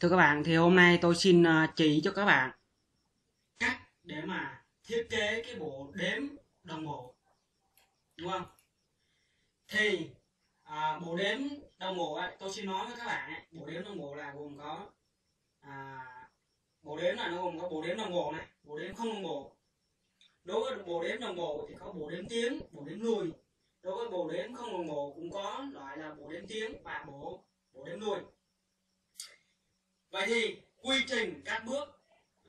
Thưa các bạn, thì hôm nay tôi xin chỉ cho các bạn cách để mà thiết kế cái bộ đếm đồng bộ. Đúng không? Thì à, bộ đếm đồng bộ ấy, tôi xin nói với các bạn ấy, bộ đếm đồng bộ là gồm có à, bộ đếm là nó gồm có bộ đếm đồng bộ này, bộ đếm không đồng bộ. Đối với bộ đếm đồng bộ thì có bộ đếm tiếng, bộ đếm lùi. Đối với bộ đếm không đồng bộ cũng có loại là bộ đếm tiếng và bộ bộ đếm lùi vậy thì quy trình các bước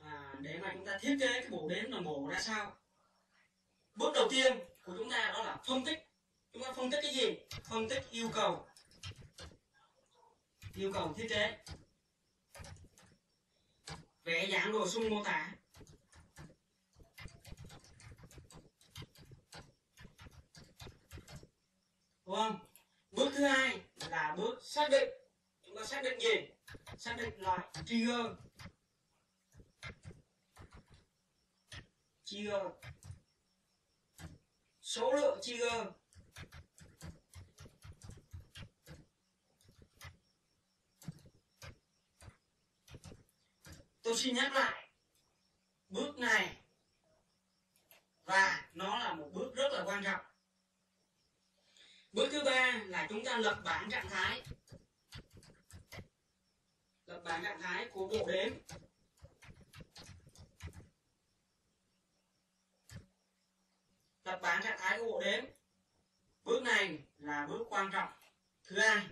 à, để mà chúng ta thiết kế cái bộ đếm đồng bộ ra sao? Bước đầu tiên của chúng ta đó là phân tích. Chúng ta phân tích cái gì? Phân tích yêu cầu. Yêu cầu thiết kế. Vẽ dạng đồ sung mô tả. Đúng không bước thứ hai là bước xác định. Chúng ta xác định gì? Xác định lại trigger trigger số lượng trigger tôi xin nhắc lại. Bước này và nó là một bước rất là quan trọng. Bước thứ ba là chúng ta lập bảng trạng thái lập bảng của bộ đếm lập bảng trạng thái của bộ đếm bước này là bước quan trọng. Thứ hai.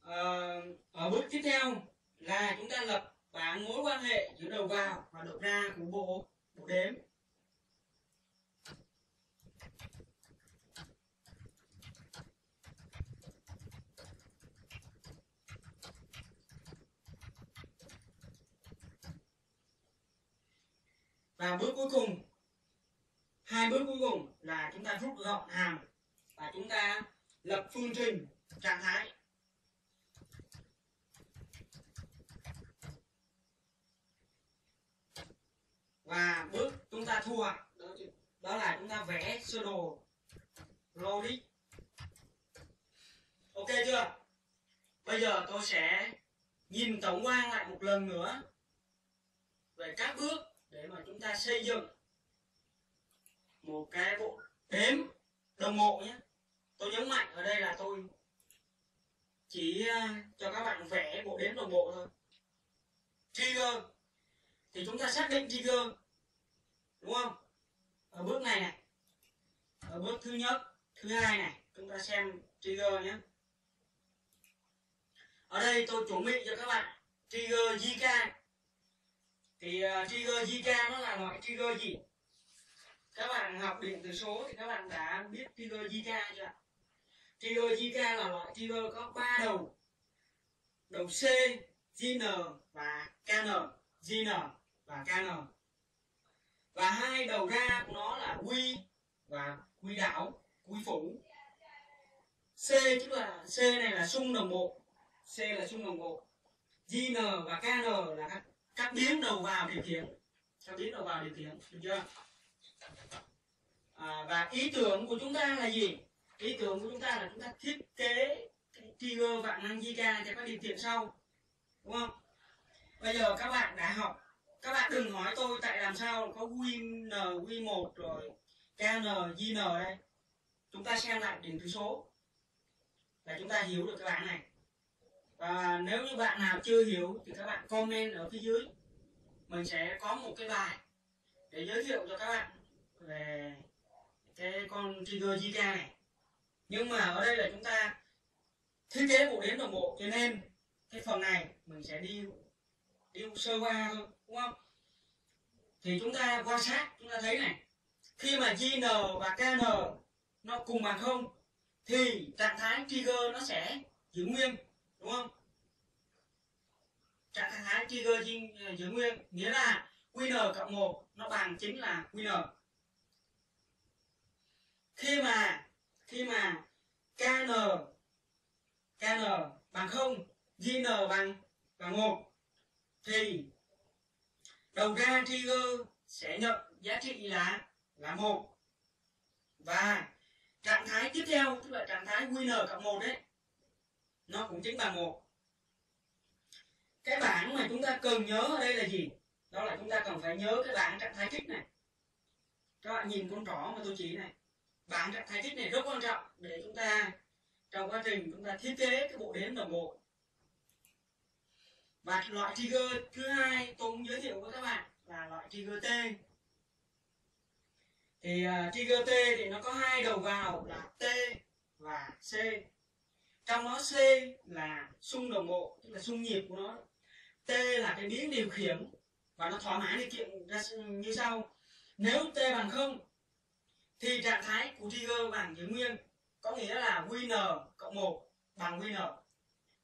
Ờ, ở bước tiếp theo là chúng ta lập bảng mối quan hệ giữa đầu vào và đầu ra của bộ bộ đếm. Và bước cuối cùng hai bước cuối cùng là chúng ta rút gọn hàm và chúng ta lập phương trình trạng thái. Và bước chúng ta thu hoạch đó, đó là chúng ta vẽ sơ đồ logic ok chưa? Bây giờ tôi sẽ nhìn tổng quan lại một lần nữa về các bước để mà chúng ta xây dựng một cái bộ đếm đồng bộ nhé. Tôi nhấn mạnh ở đây là tôi chỉ ờ, cho các bạn vẽ bộ đếm đồng bộ thôi. Trigger. Thì chúng ta xác định trigger, đúng không? Ở bước này này. Ở bước thứ nhất, thứ hai này, chúng ta xem trigger nhé. Ở đây tôi chuẩn bị cho các bạn trigger JK thì uh, trigger JK nó là loại trigger gì? Các bạn học điện tử số thì các bạn đã biết trigger JK chưa trigger JK là loại trigger có ba đầu. Đầu C JN và KN JN và KN và hai đầu ra của nó là quy và quy đảo quy phủ. C tức là C này là xung đồng bộ. C là xung đồng bộ. JN và KN là các các biến đầu vào điều khiển các biến đầu vào điều khiển được chưa? À, và ý tưởng của chúng ta là gì? Ý tưởng của chúng ta là chúng ta thiết kế trigger vạn năng zika cho các điều kiện sau. Đúng không? Bây giờ các bạn đã học. Các bạn đừng hỏi tôi tại làm sao có win w 1 rồi kn jn đây. Chúng ta xem lại điểm thứ số. Là chúng ta hiểu được cái bảng này và nếu như bạn nào chưa hiểu thì các bạn comment ở phía dưới. Mình sẽ có một cái bài để giới thiệu cho các bạn về cái con trigger JK này. Nhưng mà ở đây là chúng ta thiết kế bộ đếm đồng bộ, cho nên cái phần này mình sẽ đi đi sơ qua thôi, đúng không? Thì chúng ta quan sát, chúng ta thấy này, khi mà JN và KN nó cùng bằng không, thì trạng thái trigger nó sẽ giữ nguyên đúng không? Trạng thái trigger giữ nguyên nghĩa là qn cộng 1 nó bằng chính là qn khi mà khi mà kn kn bằng không gn bằng bằng một, thì đầu ra trigger sẽ nhận giá trị là là một. Và trạng thái tiếp theo, tức là trạng thái qn cộng một đấy nó cũng chính bằng một. Cái bảng mà chúng ta cần nhớ ở đây là gì? Đó là chúng ta cần phải nhớ cái bảng trạng thái kích này. Các bạn nhìn con trỏ mà tôi chỉ này. Bảng trạng thái kích này rất quan trọng để chúng ta trong quá trình chúng ta thiết kế cái bộ đếm đồng bộ. Và loại trigger thứ hai tôi cũng giới thiệu với các bạn là loại trigger T. Thì uh, trigger T thì nó có hai đầu vào là T và C trong đó C là xung đồng bộ, tức là xung nhịp của nó. T là cái biến điều khiển và nó thỏa mãn điều kiện ra như sau. Nếu T bằng không thì trạng thái của trigger bằng giữ nguyên, có nghĩa là wn cộng 1 bằng wn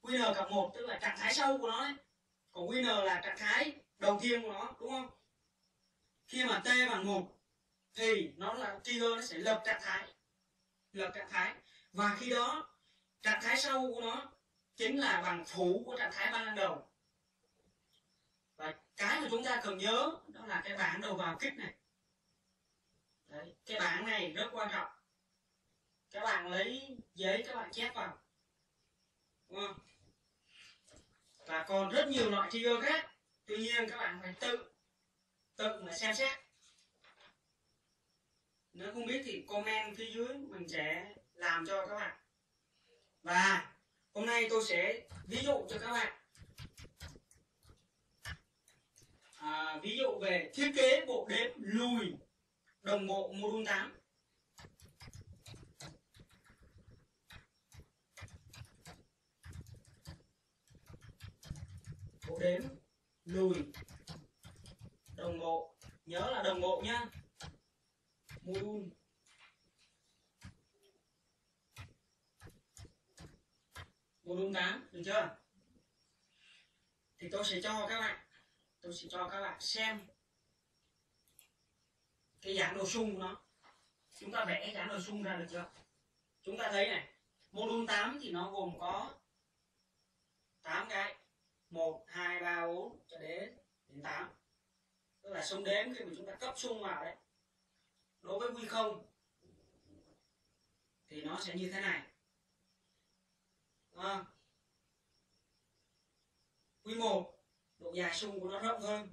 wn cộng 1 tức là trạng thái sâu của nó ấy. còn wn là trạng thái đầu tiên của nó, đúng không? Khi mà T bằng 1 thì nó là trigger nó sẽ lập trạng thái, lập trạng thái. Và khi đó trạng thái sau của nó chính là bằng phủ của trạng thái ban đầu. Và cái mà chúng ta cần nhớ đó là cái bảng đầu vào kích này. Đấy, cái bảng này rất quan trọng. Các bạn lấy giấy các bạn chép vào. Đúng không? Và còn rất nhiều loại trigger khác. Tuy nhiên các bạn phải tự tự mà xem xét. Nếu không biết thì comment phía dưới mình sẽ làm cho các bạn và hôm nay tôi sẽ ví dụ cho các bạn. À, ví dụ về thiết kế bộ đếm lùi đồng bộ module 8 bộ đếm lùi đồng bộ. Nhớ là đồng bộ nhá module module 8 được chưa? Thì tôi sẽ cho các bạn tôi sẽ cho các bạn xem cái dạng đồ sung của nó. Chúng ta vẽ dạng đồ sung ra được chưa? Chúng ta thấy này module 8 thì nó gồm có 8 cái. 1, 2, 3, 4 cho đến đến 8 tức là sung đếm khi mà chúng ta cấp sung vào đấy. Đối với quy không thì nó sẽ như thế này à, quy 1 độ dài sung của nó rộng hơn.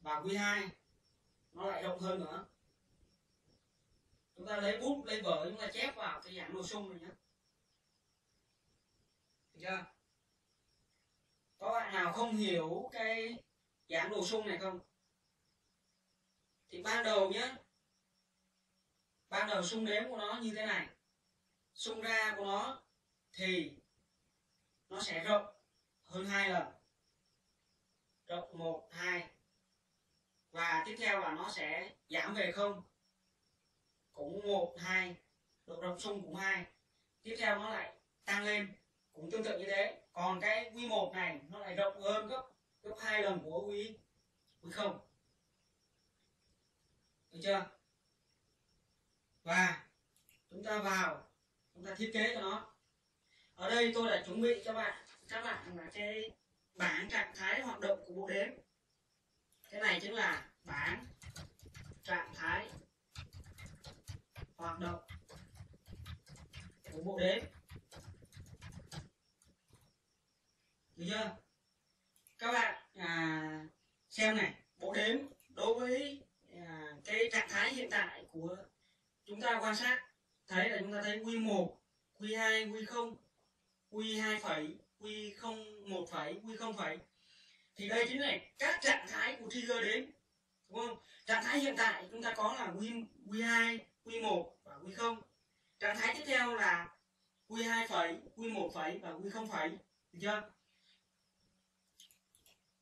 Và quy 2 nó lại rộng hơn nữa. Chúng ta lấy bút lấy vở chúng ta chép vào cái dạng đồ sung này nhé. Được chưa? Có bạn nào không hiểu cái dạng đồ sung này không? Thì ban đầu nhé. Ban đầu sung đếm của nó như thế này sung ra của nó thì nó sẽ rộng hơn hai lần. Rộng một, hai. Và tiếp theo là nó sẽ giảm về không. Cũng một, hai. Độ rộng sung cũng hai. Tiếp theo nó lại tăng lên. Cũng tương tự như thế. Còn cái quy một này, nó lại rộng hơn gấp gấp hai lần của quy quy không. Được chưa? Và chúng ta vào chúng ta thiết kế cho nó. Ở đây tôi đã chuẩn bị cho bạn các bạn là cái bảng trạng thái hoạt động của bộ đếm. Cái này chính là bảng trạng thái hoạt động của bộ đếm. Được chưa? Các bạn à, xem này bộ đếm đối với à, cái trạng thái hiện tại của chúng ta quan sát thấy là chúng ta thấy quy 1 quy 2 quy 0 quy 2 phẩy, quy 0 1 phẩy, quy 0 phẩy. Thì đây chính là các trạng thái của trigger đến, đúng không? Trạng thái hiện tại chúng ta có là quy quy 2 quy 1 và quy 0 trạng thái tiếp theo là quy 2 phẩy, quy 1 phẩy và quy 0 phẩy, được chưa?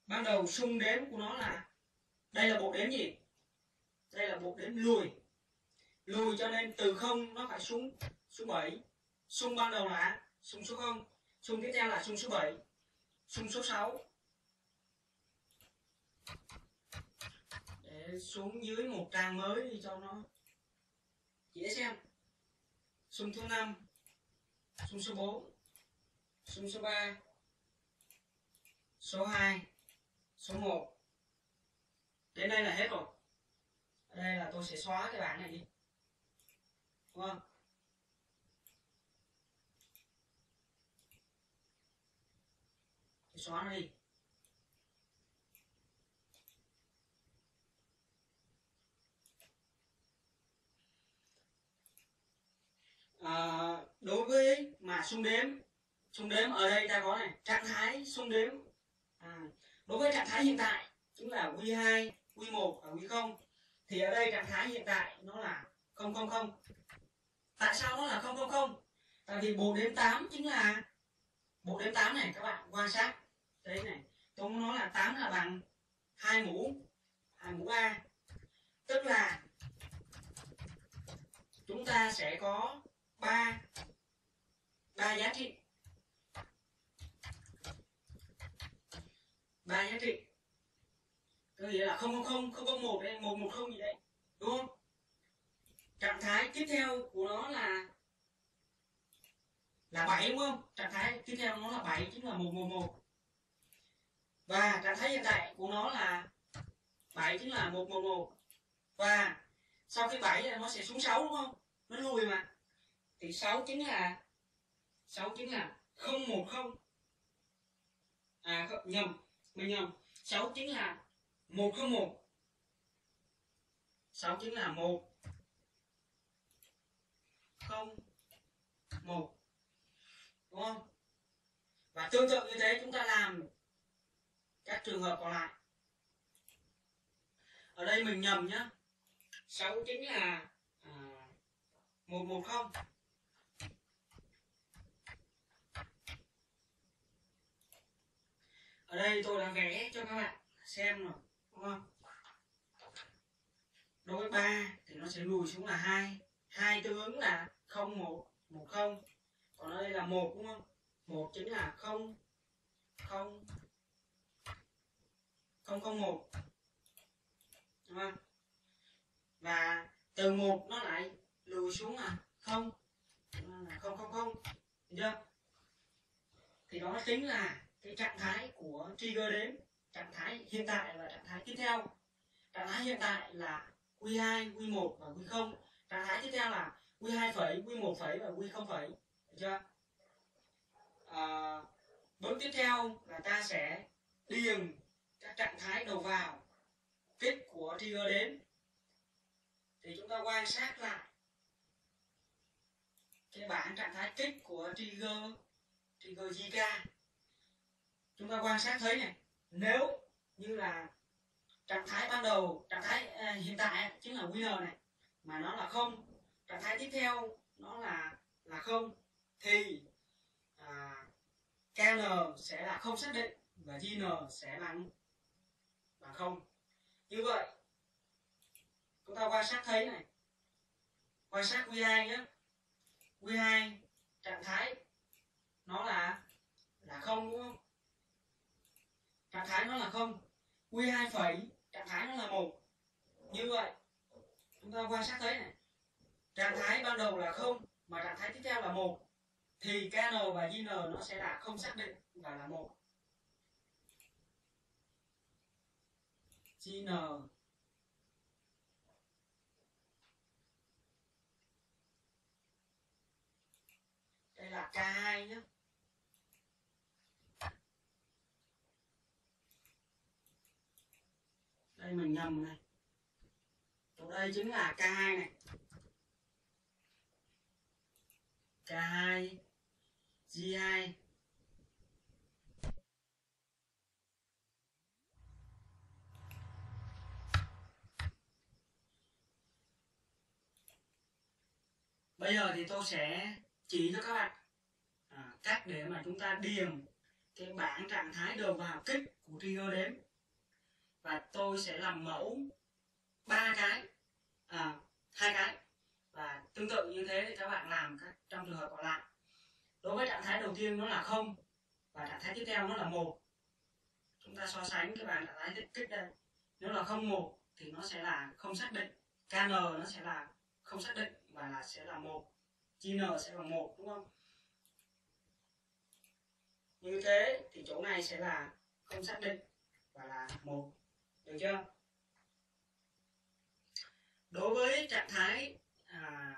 Ban đầu xung đếm của nó là đây là bộ đếm gì? Đây là bộ đếm lùi lùi cho nên từ không nó phải xuống xuống 7 xung ban đầu là xung số 0 xung tiếp theo là xung số 7 xung số 6 để xuống dưới một trang mới đi cho nó dễ xem. Xung thứ 5 xung số 4 xung số 3 số 2 số 1 đến đây là hết rồi. Ở đây là tôi sẽ xóa cái bảng này đi. Vâng. ngon xóa nó đi. À, đối với mà xung đếm xung đếm ở đây ta có này trạng thái xung đếm. À, đối với trạng thái hiện tại chúng là q 2 q 1 và q 0 thì ở đây trạng thái hiện tại nó là không không không tại sao nó là 000 tại vì 4 đến 8 chính là 4 đến 8 này, các bạn quan sát. Đấy này, tôi muốn nói là 8 là bằng hai mũ hai mũ A. Tức là chúng ta sẽ có ba ba giá trị. Ba giá trị. Có nghĩa là không không không không không một đây một một, không gì đấy, đúng không? Trạng thái tiếp theo của nó là là bảy đúng không? Trạng thái tiếp theo nó là bảy chính là một một một. Và trạng thái hiện tại của nó là bảy chính là một một một. Và sau khi bảy nó sẽ xuống sáu đúng không? Nó lùi mà. Thì sáu chính là sáu chính là không một không. À không, nhầm mình nhầm. Sáu chính là một không một. Sáu chính là một không? Một. Đúng không? Và tương tự như thế chúng ta làm các trường hợp còn lại. Ở đây mình nhầm nhá. Sáu chính là à, một một không. Ở đây tôi đã vẽ cho các bạn xem rồi đúng không? Đối với ba thì nó sẽ lùi xuống là hai. Hai tương ứng là không một một không. Còn ở đây là một, đúng không? Một chính là không không không không một. Đúng không? Và từ một nó lại lùi xuống là không. Là không không không. Được chưa? Thì đó chính là cái trạng thái của trigger đếm, trạng thái hiện tại và trạng thái tiếp theo. Trạng thái hiện tại là q2 q1 và q0 trạng thái tiếp theo là q2 phẩy q1 phẩy và q0 phẩy được chưa? À, bước tiếp theo là ta sẽ điền các trạng thái đầu vào kích của trigger đến. Thì chúng ta quan sát lại cái bảng trạng thái kích của trigger trigger JK chúng ta quan sát thấy này nếu như là trạng thái ban đầu trạng thái uh, hiện tại chính là winner này mà nó là không trạng thái tiếp theo nó là là không. Thì à, KN sẽ là không xác định và GN sẽ là là không. Như vậy chúng ta quan sát thấy này. Quan sát Q2 nhé. Q2 trạng thái nó là là không đúng không? Trạng thái nó là không. Q2 phẩy trạng thái nó là một. Như vậy chúng ta quan sát thấy này trạng thái ban đầu là không, mà trạng thái tiếp theo là một. Thì KN và JN nó sẽ là không xác định và là một. JN đây là K2 nhé đây mình nhầm này. Chỗ đây chính là K2 này. K2 G2 Bây giờ thì tôi sẽ chỉ cho các bạn à, cách để mà chúng ta điền cái bảng trạng thái đầu vào kích của trigger đếm. Và tôi sẽ làm mẫu ba cái à, hai cái và tương tự như thế thì các bạn làm các trong trường hợp còn lại. Đối với trạng thái đầu tiên nó là không, và trạng thái tiếp theo nó là một. Chúng ta so sánh cái bảng trạng thái kích đây. Nếu là không một thì nó sẽ là không xác định. Kn nó sẽ là không xác định và là sẽ là một. Chi n sẽ bằng một, đúng không? Như thế thì chỗ này sẽ là không xác định và là một. Được chưa? Đối với trạng thái à,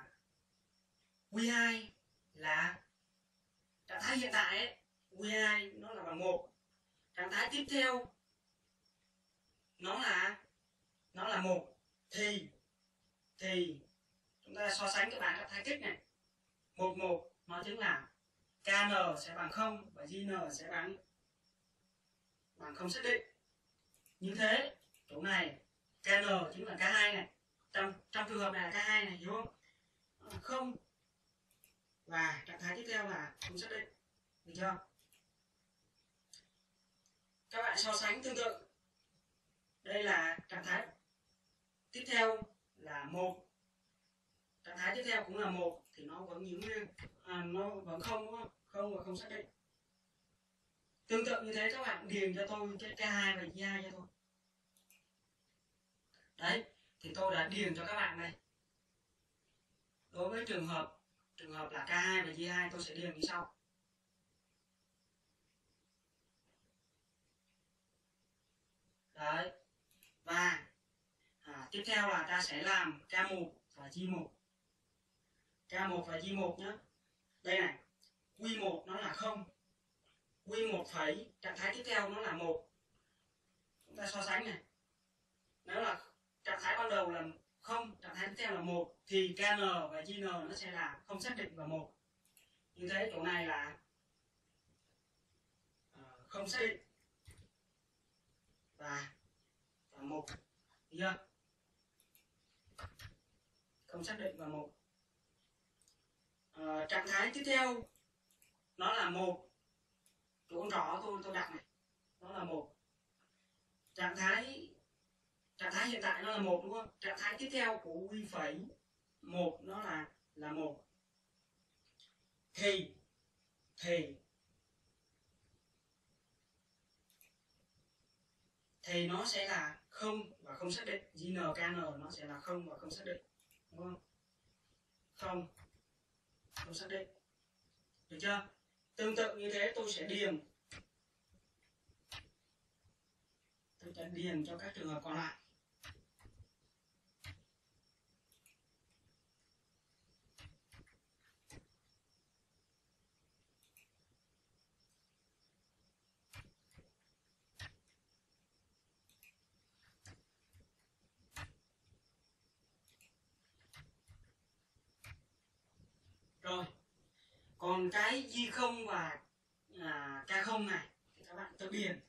Q2 là trạng thái hiện tại ấy, Q2 nó là bằng một. Trạng thái tiếp theo nó là nó là một. Thì thì chúng ta so sánh các bạn các thái tích này. Một một nó chính là kn sẽ bằng không và gn sẽ bằng bằng không xác định. Như thế chỗ này kn chính là k2 này trong trong trường hợp này là k2 này hiểu không? Không. Và trạng thái tiếp theo là không xác định. Được chưa? Các bạn so sánh tương tự. Đây là trạng thái tiếp theo là một. Trạng thái tiếp theo cũng là một thì nó vẫn nguyên à, nó vẫn không đúng không? Không và không xác định. Tương tự như thế các bạn điền cho tôi cái k2 và y2 cho tôi. Đấy thì tôi đã điền cho các bạn đây. Đối với trường hợp trường hợp là k2 và G2 tôi sẽ điền như sau. Đấy. Và à, tiếp theo là ta sẽ làm k1 và G1 k1 và G1 nhé đây này q1 nó là không. q1 phẩy trạng thái tiếp theo nó là một. Chúng ta so sánh này. Nếu là trạng thái ban đầu là không trạng thái tiếp theo là một thì kn và gn nó sẽ là không xác định và một. Như thế chỗ này là ờ, không xác định và và một. Chưa? Không xác định và một. À, trạng thái tiếp theo nó là một. Chỗ rõ trỏ tôi tôi đặt này nó là một. Trạng thái trạng thái hiện tại nó là một, đúng không? Trạng thái tiếp theo của quy phẩy một nó là là một. Thì thì thì nó sẽ là không và không xác định. GNKN nó sẽ là không và không xác định, đúng không? Không không xác định. Được chưa? Tương tự như thế, tôi sẽ điền. Tôi sẽ điền cho các trường hợp còn lại rồi còn cái di không và à, k không này thì các bạn tự điền.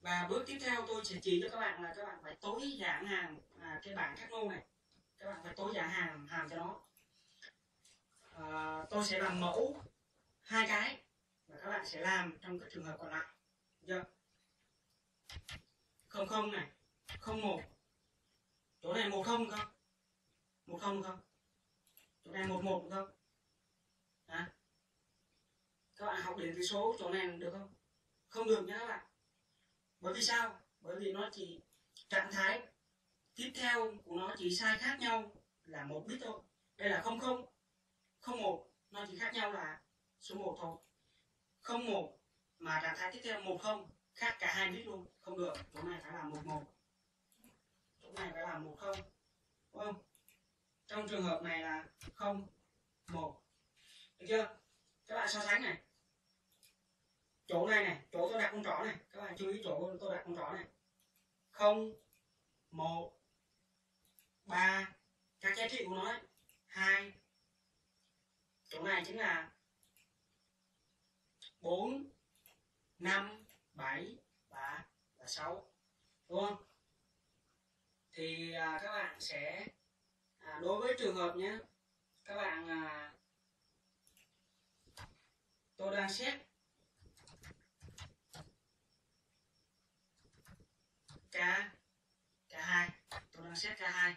Và bước tiếp theo tôi sẽ chỉ cho các bạn là các bạn phải tối giản hàng à, cái bảng các lô này. Các bạn phải tối giản hàng hàm cho nó. À, tôi sẽ làm mẫu hai cái và các bạn sẽ làm trong các trường hợp còn lại. Chưa? Không không này không một. Chỗ này một không không? Một không không? Chỗ này một một không? À, các bạn học đến cái số, chỗ này được không? Không được nhé các bạn. Bởi vì sao? Bởi vì nó chỉ, trạng thái tiếp theo của nó chỉ sai khác nhau là một bit thôi. Đây là không không không một, nó chỉ khác nhau là số 1 thôi. Không một mà trạng thái tiếp theo một không, khác cả hai bit luôn. Không được, chỗ này phải là một một. Chỗ này phải là một không, đúng không? Trong trường hợp này là không một. Được chưa? Các bạn so sánh này chỗ này này chỗ tôi đặt con trỏ này. Các bạn chú ý chỗ tôi đặt con trỏ này. Không một ba các giá trị của nó hai. Chỗ này chính là bốn năm bảy và và sáu. Đúng không? Thì à, các bạn sẽ à, đối với trường hợp nhé các bạn à, tôi đang xét k k2 tôi đang xét k2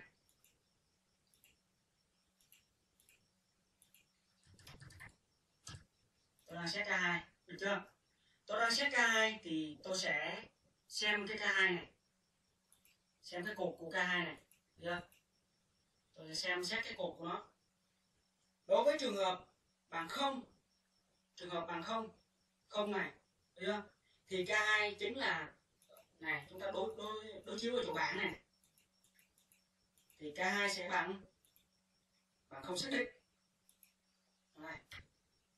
tôi đang xét k2 được chưa? Tôi đang xét k2 thì tôi sẽ xem cái k2 này. Xem cái cột của k2 này. Được chưa? Tôi sẽ xem xét cái cột của nó. Đối với trường hợp bằng không, trường hợp bằng không không này. Được chưa? Thì k2 chính là này chúng ta đối đối đối chiếu ở chỗ bảng này. Thì k2 sẽ bằng bằng không xác định. Này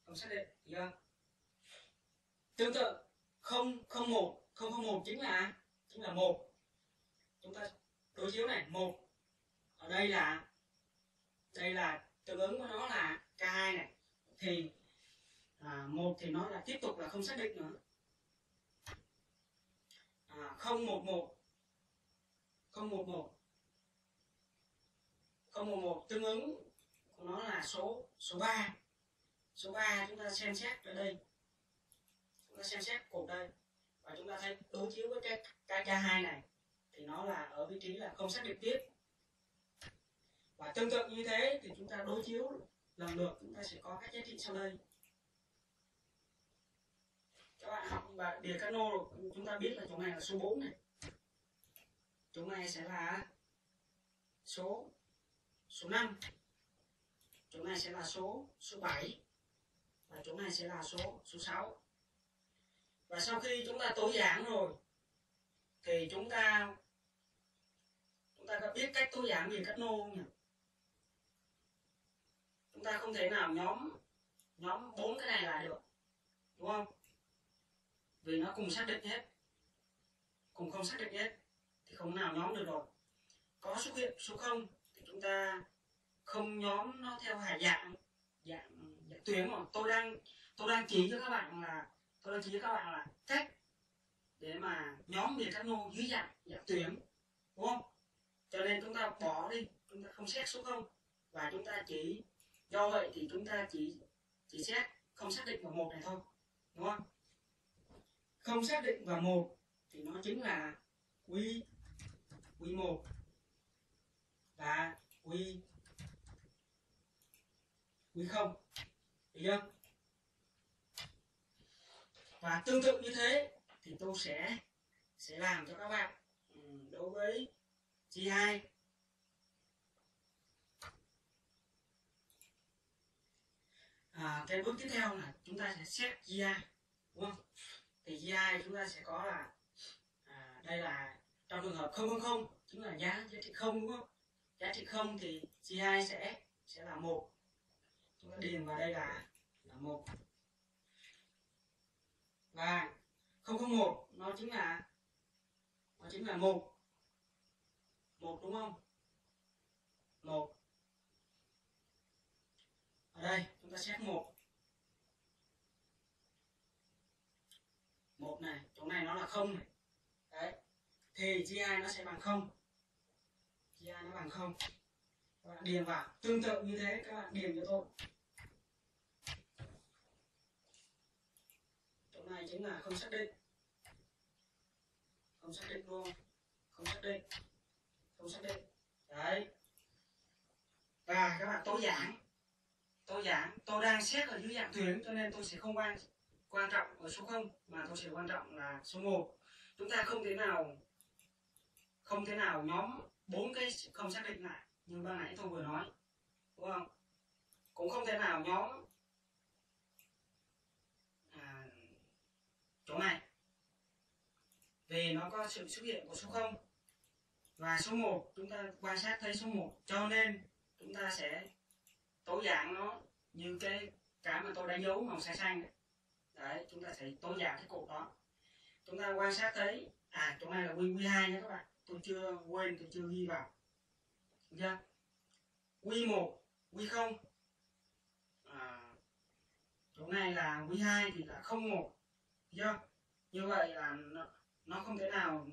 không xác định được chưa? Tương tự không không một không không một chính là chính là một. Chúng ta đối chiếu này một. Ở đây là đây là tương ứng của nó là k2 này. Thì à, một thì nó là tiếp tục là không xác định nữa à, không một một. Không một một. Không một một. Tương ứng của nó là số số 3 số 3 chúng ta xem xét ở đây. Chúng ta xem xét cột đây. Và chúng ta thấy đối chiếu với cái cái k hai này thì nó là ở vị trí là không xác định tiếp. Và tương tự như thế thì chúng ta đối chiếu lần lượt chúng ta sẽ có các giá trị sau đây các bạn học và đề cano chúng ta biết là chỗ này là số 4 này. Chỗ này sẽ là số số 5 chỗ này sẽ là số số 7 và chỗ này sẽ là số số 6 và sau khi chúng ta tối giản rồi, thì chúng ta chúng ta có biết cách tối giản về cách nô không nhỉ? Chúng ta không thể nào nhóm nhóm bốn cái này lại được, đúng không? Vì nó cùng xác định hết. Cùng không xác định hết thì không nào nhóm được rồi. Có xuất hiện số không thì chúng ta không nhóm nó theo hải dạng dạng, dạng tuyến mà tôi đang tôi đang chỉ cho các bạn là tôi đang chỉ cho các bạn là cách để mà nhóm về các nô dưới dạng dạng tuyến đúng không? Cho nên chúng ta bỏ đi chúng ta không xét số không. Và chúng ta chỉ do vậy thì chúng ta chỉ chỉ xét không xác định vào một này thôi đúng không? Không xác định vào một thì nó chính là quy quy một và quy quy không. Hiểu chưa? Và tương tự như thế thì tôi sẽ sẽ làm cho các bạn ừ, đối với G2 à, cái bước tiếp theo là chúng ta sẽ xét GI đúng không? Thì GI chúng ta sẽ có là à, đây là trong trường hợp không không không chính là giá giá trị không đúng không? Giá trị không thì chi hai sẽ sẽ là một. Chúng ta điền vào đây là là một. Và không không một nó chính là nó chính là một. Một đúng không? Một. Ở đây chúng ta xét một. Một này, chỗ này nó là không này. Đấy. Thì GI nó sẽ bằng không. GI nó bằng không. Các bạn điền vào. Tương tự như thế, các bạn điền cho tôi. Chỗ này chính là không xác định. Không xác định luôn. Không xác định. Không xác định. Đấy. Và các bạn tối giản tôi giảng. Tôi đang xét ở dưới dạng tuyến, cho nên tôi sẽ không quan quan trọng ở số 0 mà tôi sẽ quan trọng là số 1 chúng ta không thể nào không thể nào nhóm bốn cái không xác định lại như ban nãy tôi vừa nói đúng không? Cũng không thể nào nhóm à, chỗ này. Vì nó có sự xuất hiện của số 0 và số 1 chúng ta quan sát thấy số 1 cho nên chúng ta sẽ tối giản nó như cái cái mà tôi đã dấu màu xanh xanh. đấy đấy chúng ta sẽ tối giản cái cột đó. Chúng ta quan sát thấy à chỗ này là quy quy hai nha các bạn. Tôi chưa quên tôi chưa ghi vào. Được chưa? Quy một quy không. À, chỗ này là q2 thì là không một. Chưa? Như vậy là nó, nó không thể nào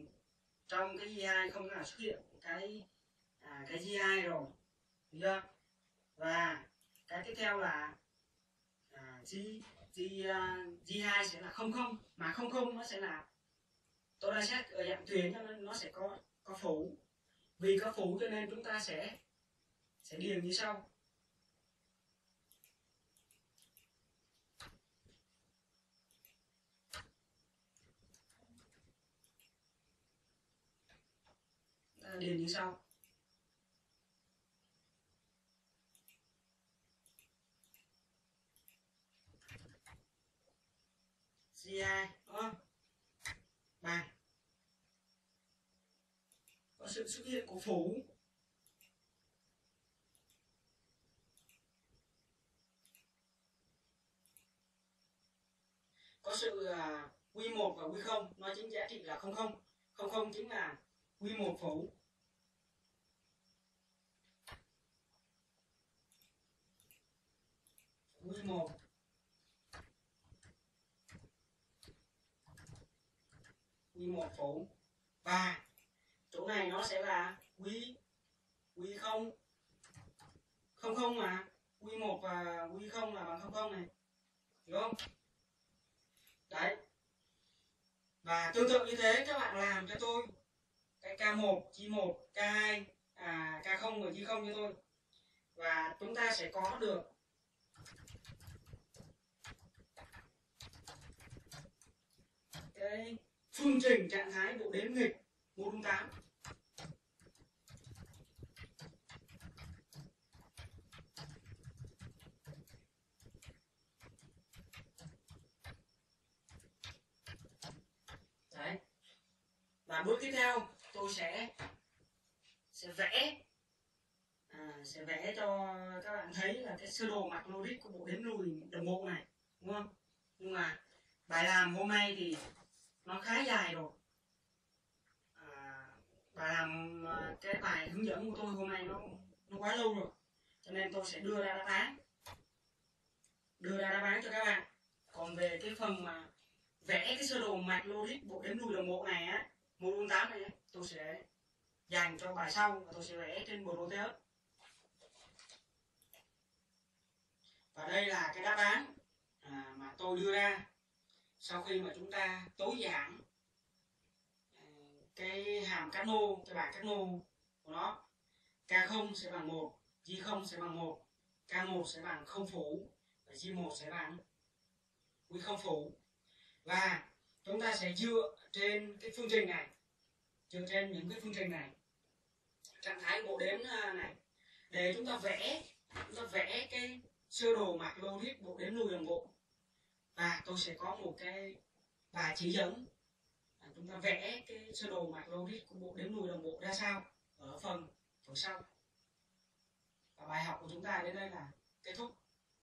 trong cái G2 không thể nào xuất hiện cái à, cái G2 rồi. Được chưa? Và cái tiếp theo là à, G, ờ, G2 sẽ là không không mà không không nó sẽ là tôi đã xét ở dạng thuyền cho nên nó sẽ có có phủ. Vì có phủ cho nên chúng ta sẽ sẽ điền như sau. Điền như sau. G2 đúng không? Bằng có sự xuất hiện của phủ có sự à, Q1 và Q0 nó chính giá trị là 00 00 chính là Q1 phủ Q1 Q1 phủ và chỗ này nó sẽ là Q Q0 00 mà q một và q không là bằng 00 này. Hiểu không? Đấy. Và tương tự như thế các bạn làm cho tôi cái K1 chi 1 K2 à, K0 và chi 0 cho tôi. Và chúng ta sẽ có được cái phương trình trạng thái bộ đếm nghịch 108 đấy và bước tiếp theo tôi sẽ sẽ vẽ à, sẽ vẽ cho các bạn thấy là cái sơ đồ mặt logic của bộ đếm lùi đồng bộ này đúng không nhưng mà bài làm hôm nay thì nó khá dài rồi. À, và làm à, cái bài hướng dẫn của tôi hôm nay nó nó quá lâu rồi cho nên tôi sẽ đưa ra đáp án. Đưa ra đáp án cho các bạn. Còn về cái phần mà vẽ cái sơ đồ mạch logic bộ đếm đuôi đồng bộ này á môn 8 này tôi sẽ dành cho bài sau và tôi sẽ vẽ trên bộ Proteus và đây là cái đáp án à, mà tôi đưa ra sau khi mà chúng ta tối giản à, cái hàm cano cái bảng cano của nó k0 sẽ bằng 1 j0 sẽ bằng 1 k1 sẽ bằng không phủ và j1 sẽ bằng quy không phủ. Và chúng ta sẽ dựa trên cái phương trình này, dựa trên những cái phương trình này, trạng thái bộ đếm à, này, để chúng ta vẽ, chúng ta vẽ cái sơ đồ mạch logic bộ đếm lùi đồng bộ và tôi sẽ có một cái bài chỉ dẫn. À, chúng ta vẽ cái sơ đồ mạch logic của bộ đếm lùi đồng bộ ra sao ở phần phần sau. Và bài học của chúng ta đến đây là kết thúc.